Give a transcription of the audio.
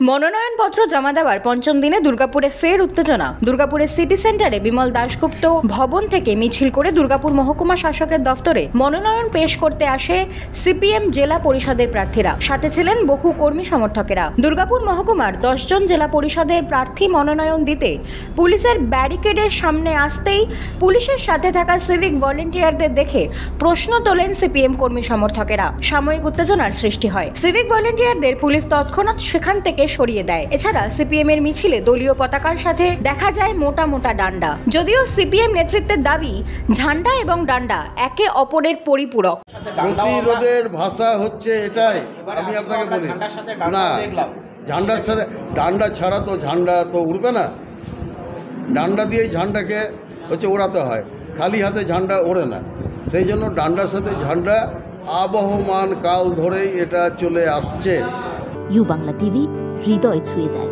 মনোনয়নপত্র জমা দেওয়ার পঞ্চম দিনে দুর্গাপুরে ফের উত্তেজনা। দুর্গাপুরের সিটি সেন্টারে বিমল দাশগুপ্ত ভবন থেকে মিছিল করে দুর্গাপুর মহকুমা শাসকের দফতরে মনোনয়ন পেশ করতে আসে সিপিএম জেলা পরিষদের প্রার্থীরা। সাথে ছিলেন বহু কর্মী সমর্থকেরা। দুর্গাপুর মহকুমার দশজন জেলা পরিষদের প্রার্থী মনোনয়ন দিতে পুলিশের ব্যারিকেডের সামনে আসতেই পুলিশের সাথে থাকা সিভিক ভলেন্টিয়ারদের দেখে প্রশ্ন তোলেন সিপিএম কর্মী সমর্থকেরা। সাময়িক উত্তেজনার সৃষ্টি হয়। সিভিক ভলেন্টিয়ারদের পুলিশ তৎক্ষণাৎ সেখান থেকে সরিয়ে দেয়। এছাড়া সিপিএম এর মিছিলে দলীয় পতাকার সাথে দেখা যায় মোটা মোটা ডান্ডা। যদিও সিপিএম নেতৃত্বের দাবি ঝান্ডা এবং ডান্ডা একে অপরের পরিপূরক। প্রতিরোধের ভাষা হচ্ছে এটাই আমি আপনাকে বলি। না ঝান্ডার সাথে ডান্ডা ছাড়া তো ঝান্ডা তো উড়বে না। ডান্ডা দিয়েই ঝান্ডাকে হচ্ছে ওড়াতে হয়। খালি হাতে ঝান্ডা ওড়ে না। সেই জন্য ডান্ডার সাথে ঝান্ডা আবহমান কাল ধরেই এটা চলে আসছে। ইউ বাংলা টিভি হৃদয় ছুঁয়ে যায়